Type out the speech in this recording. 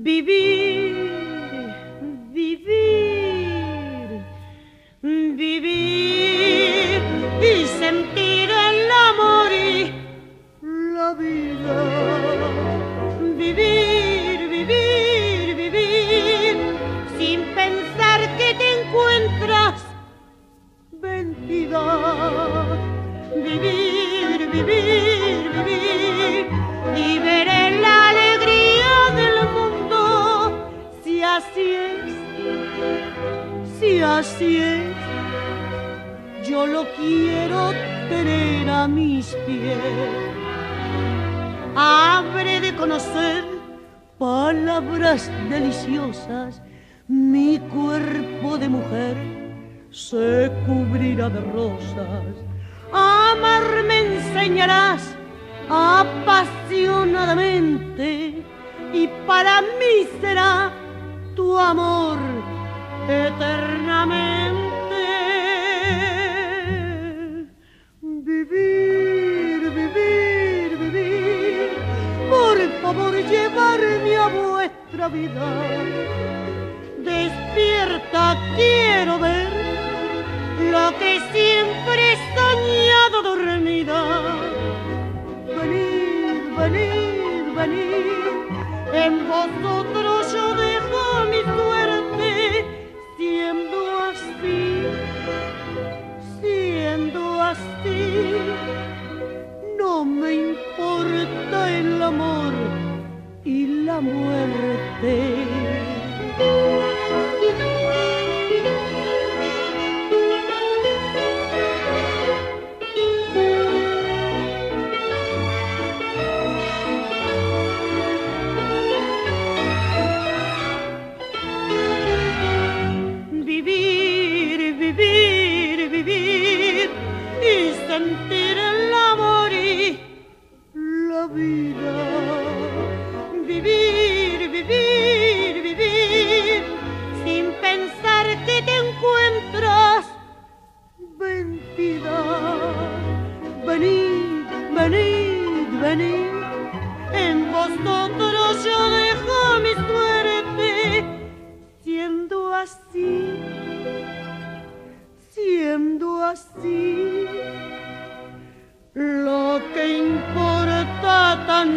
Vivir, vivir, vivir y sentir el amor y la vida. Vivir, vivir, vivir sin pensar que te encuentras vencida. Vivir, vivir. Así es. Yo lo quiero tener a mis pies. Habré de conocer palabras deliciosas. Mi cuerpo de mujer se cubrirá de rosas. Amar me enseñarás apasionadamente y para mí será por llevarme a vuestra vida. Despierta, quiero ver lo que siempre he soñado dormida. Venid, venid, venid, en vosotros yo dejo mi suerte, siendo así, siendo así, no me importa el amor y la muerte. Vivir, vivir, vivir y sentir vida. Venid, venid, venid, en vosotros yo dejo mi suerte, siendo así, siendo así, lo que importa tan